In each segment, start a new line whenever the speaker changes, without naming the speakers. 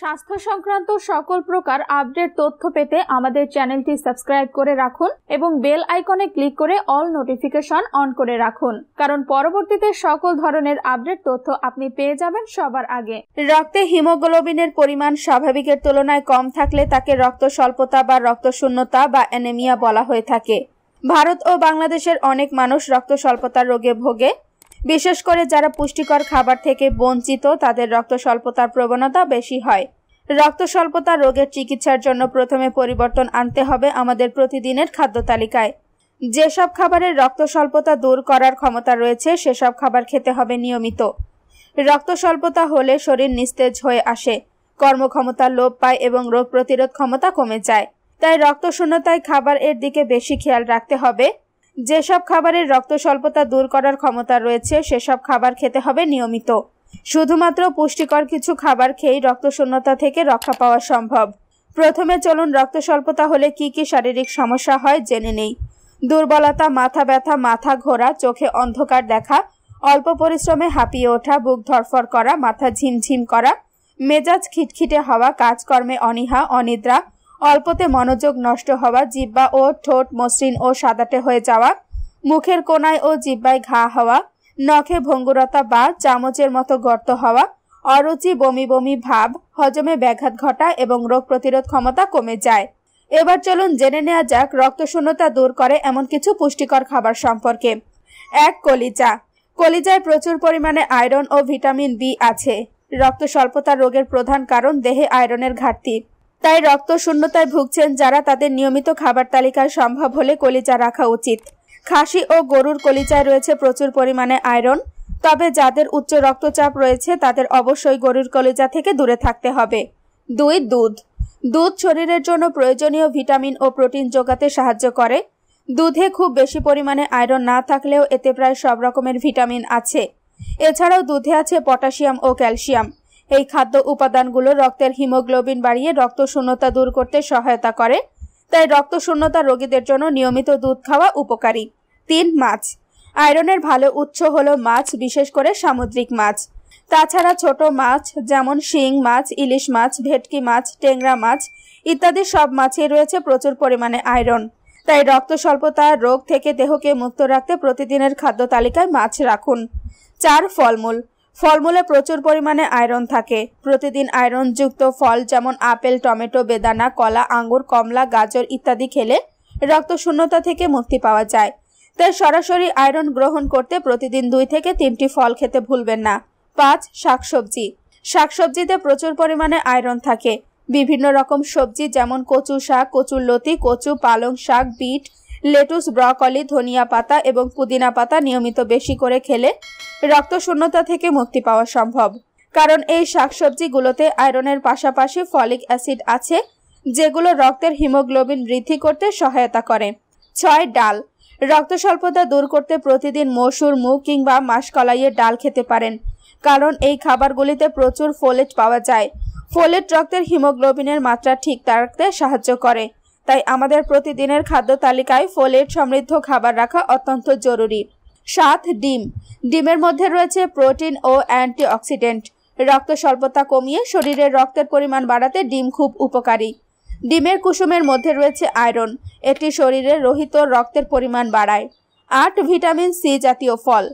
স্বাস্থ্য সংক্রান্ত সকল প্রকার আপডেট তথ্য পেতে আমাদের চ্যানেলটি সাবস্ক্রাইব করে রাখুন এবং বেল আইকনে ক্লিক করে অল নোটিফিকেশন অন করে রাখুন। কারণ পরবর্তীতে সকল ধরনের আপডেট তথ্য আপনি পেয়ে যাবেন সবার আগে। রক্তে হিমোগ্লোবিনের পরিমাণ স্বাভাবিকের তুলনায় কম থাকলে তাকে রক্ত স্বল্পতা বা রক্ত শূন্যতা বা অ্যানেমিয়া বলা হয়ে থাকে। ভারত ও বাংলাদেশের অনেক মানুষ রক্ত স্বল্পতার রোগে ভোগে। বিশেষ করে যারা পুষ্টিকর খাবার থেকে বঞ্চিত, তাদের রক্ত স্বল্পতার প্রবণতা বেশি হয়। রক্ত স্বল্পতা রোগের চিকিৎসার জন্য প্রথমে পরিবর্তন আনতে হবে আমাদের প্রতিদিনের খাদ্য তালিকায়। যেসব খাবারের রক্ত স্বল্পতা দূর করার ক্ষমতা রয়েছে, সেসব খাবার খেতে হবে নিয়মিত। রক্ত স্বল্পতা হলে শরীর নিস্তেজ হয়ে আসে, কর্মক্ষমতা লোপ পায় এবং রোগ প্রতিরোধ ক্ষমতা কমে যায়। তাই রক্ত শূন্যতায় খাবার এর দিকে বেশি খেয়াল রাখতে হবে। যেসব খাবারের রক্ত স্বল্পতা দূর করার ক্ষমতা রয়েছে, সেসব খাবার খেতে হবে নিয়মিত। শুধুমাত্র পুষ্টিকর কিছু খাবার খেয়েই রক্ত শূন্যতা থেকে রক্ষা পাওয়া সম্ভব। প্রথমে চলুন রক্ত স্বল্পতা হলে কি কি শারীরিক সমস্যা হয় জেনে নেই। দুর্বলতা, মাথা ব্যথা, মাথা ঘোরা, চোখে অন্ধকার দেখা, অল্প পরিশ্রমে হাঁপিয়ে ওঠা, বুক ধরফর করা, মাথা ঝিমঝিম করা, মেজাজ খিটখিটে হওয়া, কাজকর্মে অনীহা, অনিদ্রা অল্পতে মনোযোগ নষ্ট হওয়া জিব্বা ও ঠোঁট মসৃণ ও সাদাটে হয়ে যাওয়া, মুখের কোনায় ও জিব্বায় ঘা হওয়া, নখে ভঙ্গুরতা বা চামচের মতো গর্ত হওয়া, অরুচি, বমি বমি ভাব, হজমে ব্যাঘাত ঘটা এবং রোগ প্রতিরোধ ক্ষমতা কমে যায়। এবার চলুন জেনে নেওয়া যাক রক্তশূন্যতা দূর করে এমন কিছু পুষ্টিকর খাবার সম্পর্কে। এক, কলিজা। কলিজায় প্রচুর পরিমাণে আয়রন ও ভিটামিন বি আছে। রক্ত স্বল্পতা রোগের প্রধান কারণ দেহে আয়রনের ঘাটতি। তাই রক্ত শূন্যতায় ভুগছেন যারা তাদের নিয়মিত খাবার তালিকায় সম্ভব হলে কলিজা রাখা উচিত। খাসি ও গরুর কলিজায় রয়েছে প্রচুর পরিমাণে আয়রন, তবে যাদের উচ্চ রক্তচাপ রয়েছে তাদের অবশ্যই গরুর কলিজা থেকে দূরে থাকতে হবে। দুই, দুধ। দুধ শরীরের জন্য প্রয়োজনীয় ভিটামিন ও প্রোটিন যোগাতে সাহায্য করে। দুধে খুব বেশি পরিমাণে আয়রন না থাকলেও এতে প্রায় সব রকমের ভিটামিন আছে। এছাড়াও দুধে আছে পটাশিয়াম ও ক্যালসিয়াম। এই খাদ্য উপাদানগুলো রক্তের হিমোগ্লোবিন বাড়িয়ে রক্ত শূন্যতা দূর করতে সহায়তা করে। তাই রক্ত শূন্যতা রোগীদের জন্য নিয়মিত দুধ খাওয়া উপকারী। তিন, মাছ। আয়রনের ভালো উৎস হলো মাছ, বিশেষ করে সামুদ্রিক মাছ। তাছাড়া ছোট মাছ যেমন শিং মাছ, ইলিশ মাছ, ভেটকি মাছ টেংরা মাছ ইত্যাদি সব মাছেই রয়েছে প্রচুর পরিমাণে আয়রন। তাই রক্ত স্বল্পতা রোগ থেকে দেহকে মুক্ত রাখতে প্রতিদিনের খাদ্য তালিকায় মাছ রাখুন। চার, ফলমূল। ফলমূলে প্রচুর পরিমাণে আয়রন থাকে। প্রতিদিন আয়রনযুক্ত ফল যেমন আপেল, টমেটো, বেদানা, কলা, আঙ্গুর, কমলা, গাজর ইত্যাদি খেলে রক্ত শূন্যতা থেকে মুক্তি পাওয়া যায়। তাই সরাসরি আয়রন গ্রহণ করতে প্রতিদিন দুই থেকে তিনটি ফল খেতে ভুলবেন না। পাঁচ, শাকসবজি। শাকসবজিতে প্রচুর পরিমাণে আয়রন থাকে। বিভিন্ন রকম সবজি যেমন কচু শাক, কচুর লতি, কচু, পালং শাক, বিট লেটুস, ব্রকলি, ধনিয়া পাতা এবং পুদিনা পাতা নিয়মিত বেশি করে খেলে রক্ত শূন্যতা থেকে মুক্তি পাওয়া সম্ভব। কারণ এই শাকসবজিগুলোতে আয়রনের পাশাপাশি ফলিক অ্যাসিড আছে, যেগুলো রক্তের হিমোগ্লোবিন বৃদ্ধি করতে সহায়তা করে। ছয়, ডাল। রক্ত স্বল্পতা দূর করতে প্রতিদিন মসুর মুগ কিংবা মাসকলাইয়ের ডাল খেতে পারেন, কারণ এই খাবারগুলিতে প্রচুর ফোলেট পাওয়া যায়। ফোলেট রক্তের হিমোগ্লোবিনের মাত্রা ঠিক রাখতে সাহায্য করে। তাই আমাদের প্রতিদিনের খাদ্য তালিকায় ফোলেট সমৃদ্ধ খাবার রাখা অত্যন্ত জরুরি। সাত, ডিম। ডিমের মধ্যে রয়েছে প্রোটিন ও অ্যান্টিঅক্সিডেন্ট। রক্ত স্বল্পতা কমিয়ে শরীরের রক্তের পরিমাণ বাড়াতে ডিম খুব উপকারী। ডিমের কুসুমের মধ্যে রয়েছে আয়রন। এটি শরীরে রহিত রক্তের পরিমাণ বাড়ায়। আট, ভিটামিন সি জাতীয় ফল।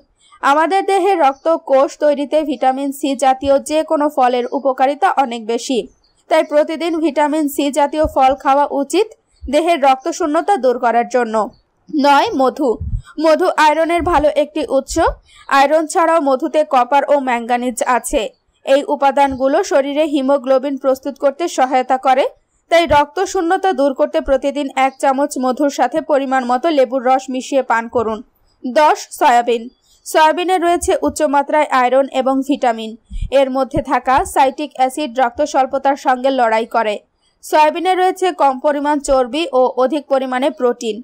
আমাদের দেহে রক্ত কোষ তৈরিতে ভিটামিন সি জাতীয় যে কোনো ফলের উপকারিতা অনেক বেশি। তাই প্রতিদিন ভিটামিন সি জাতীয় ফল খাওয়া উচিত দেহের রক্ত শূন্যতা দূর করার জন্য। নয়, মধু। মধু আয়রনের ভালো একটি উৎস। আয়রন ছাড়াও মধুতে কপার ও ম্যাঙ্গানিজ আছে। এই উপাদানগুলো শরীরে হিমোগ্লোবিন প্রস্তুত করতে সহায়তা করে। তাই রক্ত শূন্যতা দূর করতে প্রতিদিন এক চামচ মধুর সাথে পরিমাণ মতো লেবুর রস মিশিয়ে পান করুন। দশ, সয়াবিন। সয়াবিনে রয়েছে উচ্চমাত্রায় আয়রন এবং ভিটামিন। এর মধ্যে থাকা সাইটিক অ্যাসিড রক্ত স্বল্পতার সঙ্গে লড়াই করে। সয়াবিনে রয়েছে কম পরিমাণ চর্বি ও অধিক পরিমাণে প্রোটিন।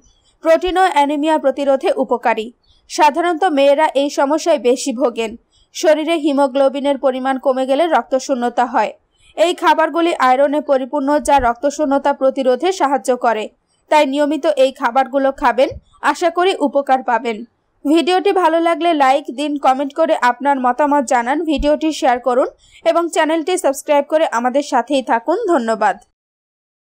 প্রোটিন ও অ্যানিমিয়া প্রতিরোধে উপকারী। সাধারণত মেয়েরা এই সমস্যায় বেশি ভোগেন। শরীরে হিমোগ্লোবিনের পরিমাণ কমে গেলে রক্তশূন্যতা হয়। এই খাবারগুলি আয়রনে পরিপূর্ণ, যা রক্তশূন্যতা প্রতিরোধে সাহায্য করে। তাই নিয়মিত এই খাবারগুলো খাবেন। আশা করি উপকার পাবেন। ভিডিওটি ভালো লাগলে লাইক, দিন কমেন্ট করে আপনার মতামত জানান। ভিডিওটি শেয়ার করুন এবং চ্যানেলটি সাবস্ক্রাইব করে আমাদের সাথেই থাকুন। ধন্যবাদ।